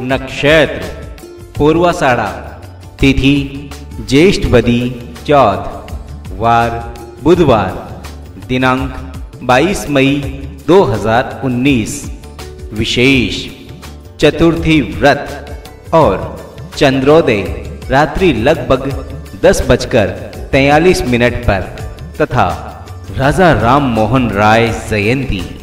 नक्षत्र पूर्वाषाढ़ा तिथि, ज्येष्ठ बदी, चौथ, वार, बुधवार, दिनांक 22 मई 2019 विशेष, चतुर्थी व्रत और चंद्रोदय, रात्रि लगभग दस बजकर तैयलीस मिनट पर, तथा राजा राम मोहन राय जयंती।